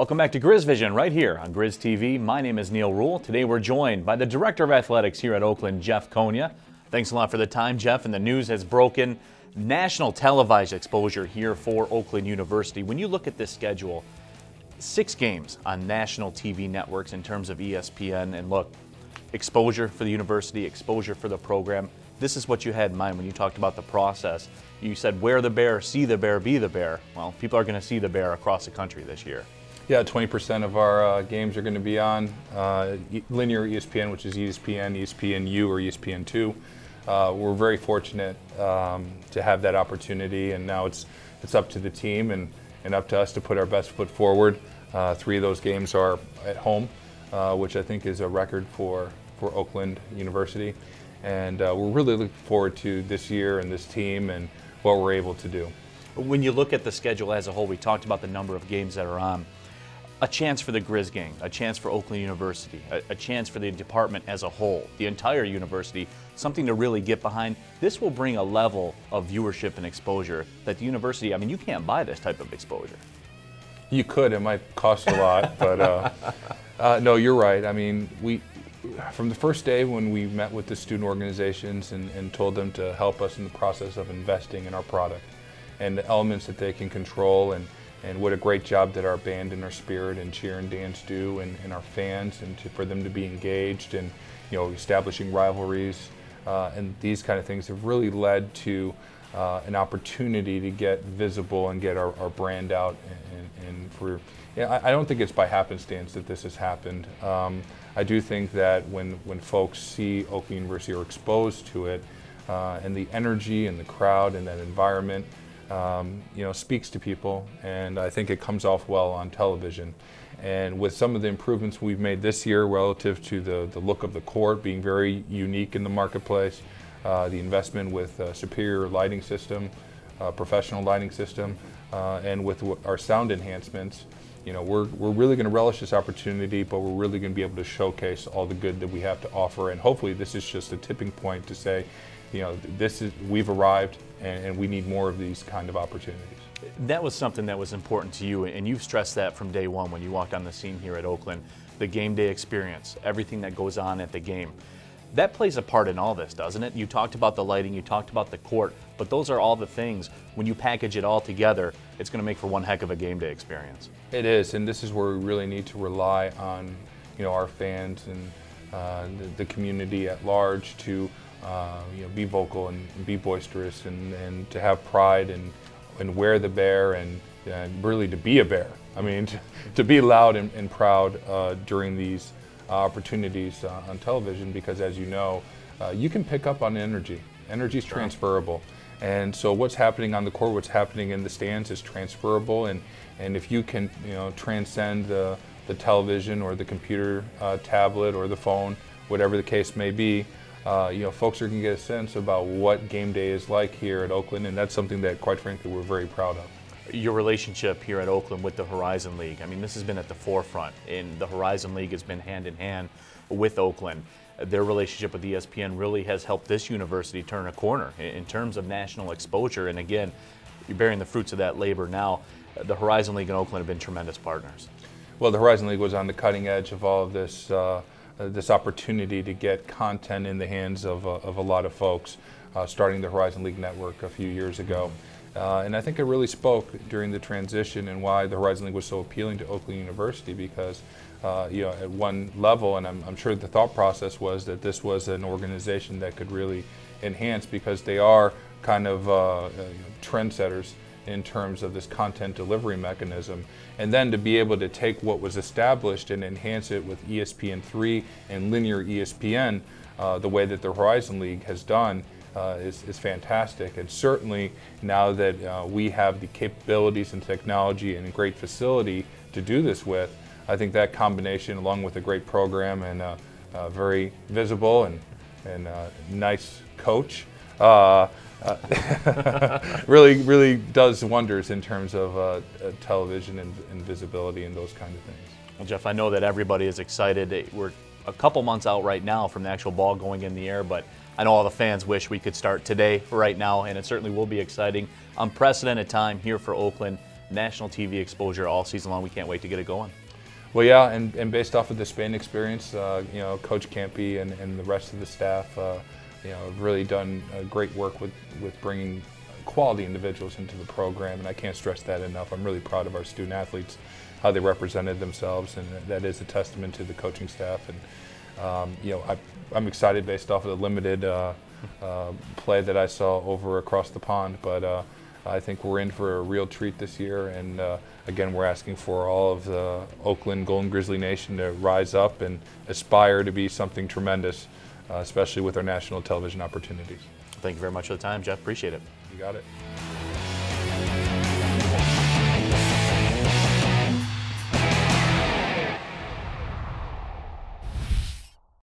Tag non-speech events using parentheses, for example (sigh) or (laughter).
Welcome back to Grizz Vision right here on Grizz TV. My name is Neil Rule. Today we're joined by the Director of Athletics here at Oakland, Jeff Konya. Thanks a lot for the time, Jeff. And the news has broken national televised exposure here for Oakland University. When you look at this schedule, six games on national TV networks in terms of ESPN. And look, exposure for the university, exposure for the program. This is what you had in mind when you talked about the process. You said, wear the bear, see the bear, be the bear. Well, people are going to see the bear across the country this year. Yeah, 20% of our uh, games are going to be on uh, linear ESPN, which is ESPN, ESPNU, or ESPN2. Uh, we're very fortunate um, to have that opportunity, and now it's it's up to the team and, and up to us to put our best foot forward. Uh, three of those games are at home, uh, which I think is a record for, for Oakland University. And uh, we're really looking forward to this year and this team and what we're able to do. When you look at the schedule as a whole, we talked about the number of games that are on a chance for the Grizz gang, a chance for Oakland University, a, a, chance for the department as a whole, the entire university, something to really get behind. This will bring a level of viewership and exposure that the university, I mean, you can't buy this type of exposure. You could, it might cost a lot, (laughs) but uh, uh, no, you're right. I mean, we, from the first day when we met with the student organizations and, and told them to help us in the process of investing in our product and the elements that they can control and and what a great job that our band and our spirit and cheer and dance do and, and our fans and to, for them to be engaged and you know establishing rivalries uh, and these kind of things have really led to uh, an opportunity to get visible and get our, our brand out and, and for yeah, I, I, don't think it's by happenstance that this has happened. Um, I do think that when, when folks see Oakland University or exposed to it uh, and the energy and the crowd and that environment um, you know, speaks to people, and I think it comes off well on television. And with some of the improvements we've made this year relative to the, the look of the court being very unique in the marketplace, uh, the investment with a superior lighting system, uh, professional lighting system, uh, and with our sound enhancements, you know, we're, we're really going to relish this opportunity, but we're really going to be able to showcase all the good that we have to offer. And hopefully this is just a tipping point to say, you know, this is, we've arrived and, and we need more of these kind of opportunities. That was something that was important to you, and you've stressed that from day one when you walked on the scene here at Oakland. The game day experience, everything that goes on at the game. That plays a part in all this, doesn't it? You talked about the lighting, you talked about the court, but those are all the things. When you package it all together, it's going to make for one heck of a game day experience. It is, and this is where we really need to rely on, you know, our fans and uh, the, the community at large to uh, you know, be vocal and be boisterous and, and to have pride and, and wear the bear and, and really to be a bear. I mean, (laughs) to, to be loud and, and proud uh, during these opportunities uh, on television because as you know, uh, you can pick up on energy. Energy is transferable. And so what's happening on the court, what's happening in the stands is transferable. And, and if you can you know, transcend the, the television or the computer uh, tablet or the phone, whatever the case may be, uh, you know, folks are going to get a sense about what game day is like here at Oakland, and that's something that, quite frankly, we're very proud of. Your relationship here at Oakland with the Horizon League, I mean, this has been at the forefront, and the Horizon League has been hand in hand with Oakland. Their relationship with ESPN really has helped this university turn a corner in terms of national exposure, and again, you're bearing the fruits of that labor now. The Horizon League and Oakland have been tremendous partners. Well, the Horizon League was on the cutting edge of all of this. Uh, uh, this opportunity to get content in the hands of, uh, of a lot of folks, uh, starting the Horizon League Network a few years ago. Uh, and I think it really spoke during the transition and why the Horizon League was so appealing to Oakland University because, uh, you know, at one level, and I'm, I'm, sure the thought process was that this was an organization that could really enhance because they are kind of uh, trendsetters in terms of this content delivery mechanism. And then to be able to take what was established and enhance it with ESPN3 and linear ESPN, uh, the way that the Horizon League has done, uh, is, is, fantastic. And certainly now that uh, we have the capabilities and technology and a great facility to do this with, I think that combination, along with a great program and a, a very visible and, and nice coach, uh, (laughs) really, really does wonders in terms of uh, uh, television and, and, visibility and those kind of things. Well, Jeff, I know that everybody is excited. We're a couple months out right now from the actual ball going in the air, but I know all the fans wish we could start today, right now, and it certainly will be exciting. Unprecedented time here for Oakland. national TV exposure all season long. We can't wait to get it going. Well, yeah, and, and based off of the Spain experience, uh, you know, Coach Kampe and, and the rest of the staff, uh, you know, have really done uh, great work with, with bringing quality individuals into the program, and I can't stress that enough. I'm really proud of our student athletes, how they represented themselves, and that is a testament to the coaching staff. And um, you know, I, I'm excited based off of the limited uh, uh, play that I saw over across the pond, but. Uh, I think we're in for a real treat this year, and uh, again, we're asking for all of the Oakland Golden Grizzly Nation to rise up and aspire to be something tremendous, Uh, especially with our national television opportunities. Thank you very much for the time, Jeff. Appreciate it. You got it.